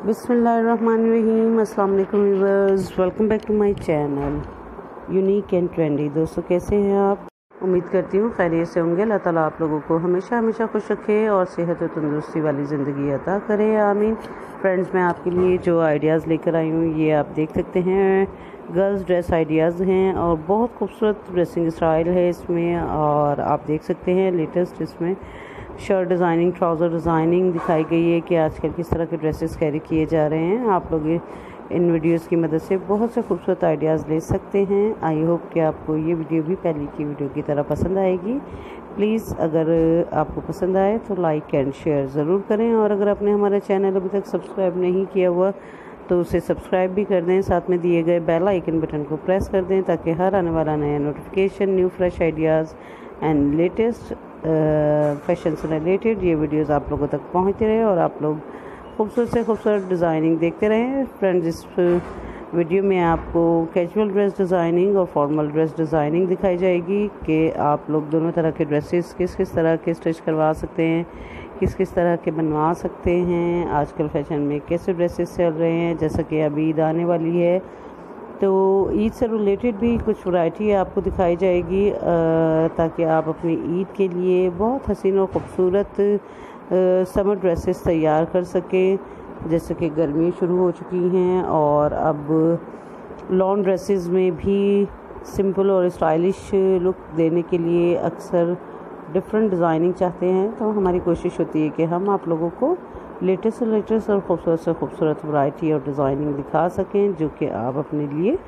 बिसमीम अस्सलाम viewers welcome back to my channel. Unique and trendy. दोस्तों, कैसे हैं आप? उम्मीद करती हूँ खैरियत से होंगे। अल्लाह ताला आप लोगों को हमेशा हमेशा खुश रखे और सेहत और तंदुरुस्ती वाली ज़िंदगी अता करे। आमीन। फ्रेंड्स, मैं आपके लिए जो आइडियाज़ लेकर आई हूँ, ये आप देख सकते हैं। गर्ल्स ड्रेस आइडियाज़ हैं और बहुत खूबसूरत ड्रेसिंग स्टाइल है इसमें और आप देख सकते हैं लेटेस्ट इसमें। शर्ट डिज़ाइनिंग, ट्राउज़र डिज़ाइनिंग दिखाई गई है कि आजकल किस तरह के ड्रेसेस कैरी किए जा रहे हैं। आप लोग इन वीडियोस की मदद से बहुत से खूबसूरत आइडियाज़ ले सकते हैं। आई होप कि आपको ये वीडियो भी पहले की वीडियो की तरह पसंद आएगी। प्लीज़ अगर आपको पसंद आए तो लाइक एंड शेयर ज़रूर करें। और अगर आपने हमारा चैनल अभी तक सब्सक्राइब नहीं किया हुआ तो उसे सब्सक्राइब भी कर दें। साथ में दिए गए बेल आइकन बटन को प्रेस कर दें ताकि हर आने वाला नया notification new fresh ideas and latest fashion से रिलेटेड ये वीडियोस आप लोगों तक पहुँचते रहे और आप लोग खूबसूरत से खूबसूरत डिज़ाइनिंग देखते रहें। फ्रेंड्स इस वीडियो में आपको कैजुअल ड्रेस डिज़ाइनिंग और फॉर्मल ड्रेस डिज़ाइनिंग दिखाई जाएगी कि आप लोग दोनों तरह के ड्रेसेस किस किस तरह के स्टिच करवा सकते हैं, किस किस तरह के बनवा सकते हैं। आजकल फ़ैशन में कैसे ड्रेसेस चल रहे हैं, जैसा कि अभी ईद आने वाली है तो ईद से रिलेटेड भी कुछ वैरायटी आपको दिखाई जाएगी ताकि आप अपनी ईद के लिए बहुत हसीन और ख़ूबसूरत समर ड्रेसेस तैयार कर सकें, जैसे कि गर्मी शुरू हो चुकी हैं और अब लॉन्ग ड्रेसेस में भी सिंपल और स्टाइलिश लुक देने के लिए अक्सर डिफरेंट डिज़ाइनिंग चाहते हैं तो हमारी कोशिश होती है कि हम आप लोगों को लेटेस्ट से लेटेस्ट और खूबसूरत से खूबसूरत वैरायटी और डिज़ाइनिंग दिखा सकें, जो कि आप अपने लिए